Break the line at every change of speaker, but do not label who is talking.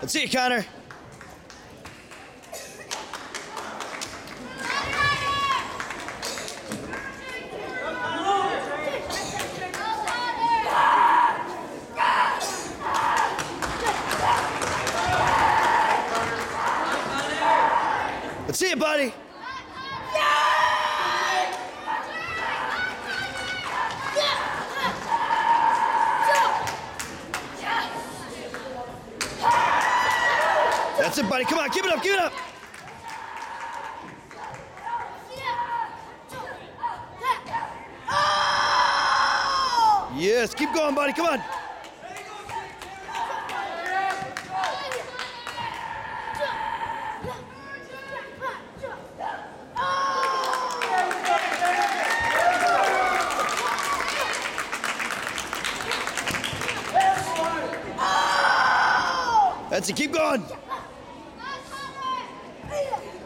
Let's see you, Connor. Let's see you, buddy. That's it, buddy. Come on, give it up, give it up. Yes, keep going, buddy. Come on. That's it. Keep going. 哎呀！